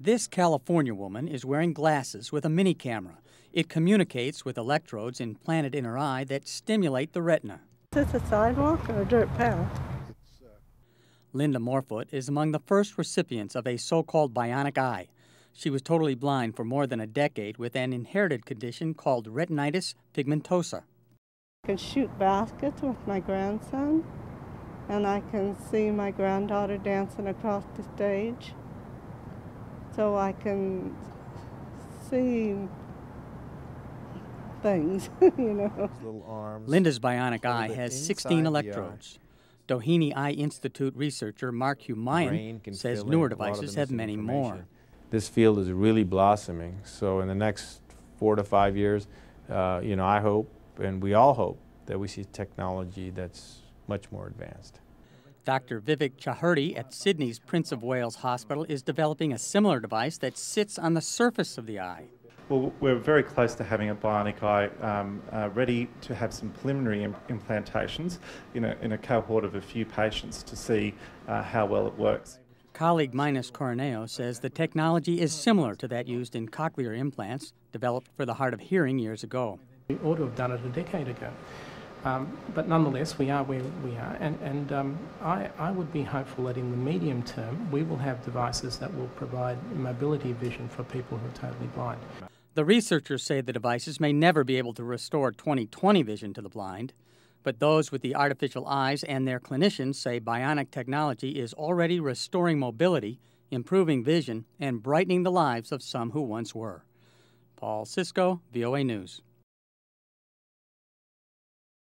This California woman is wearing glasses with a mini camera. It communicates with electrodes implanted in her eye that stimulate the retina. Is this a sidewalk or a dirt path? Linda Morfoot is among the first recipients of a so called bionic eye. She was totally blind for more than a decade with an inherited condition called retinitis pigmentosa. I can shoot baskets with my grandson, and I can see my granddaughter dancing across the stage. So I can see things, you know. Arms. Linda's bionic a eye has 16 electrodes. Doheny Eye Institute researcher Mark brain Humayun says newer a lot of the devices have many more. This field is really blossoming. So in the next four to five years, uh, you know, I hope, and we all hope, that we see technology that's much more advanced. Dr. Vivek Chowdhury at Sydney's Prince of Wales Hospital is developing a similar device that sits on the surface of the eye. Well, we're very close to having a bionic eye um, uh, ready to have some preliminary Im- implantations in a, in a cohort of a few patients to see uh, how well it works. Colleague Minas Coroneo says the technology is similar to that used in cochlear implants developed for the hard of hearing years ago. We ought to have done it a decade ago. Um, but nonetheless, we are where we are, and, and um, I, I would be hopeful that in the medium term we will have devices that will provide mobility vision for people who are totally blind. The researchers say the devices may never be able to restore 20/20 vision to the blind, but those with the artificial eyes and their clinicians say bionic technology is already restoring mobility, improving vision, and brightening the lives of some who once were. Paul Sisco, VOA News.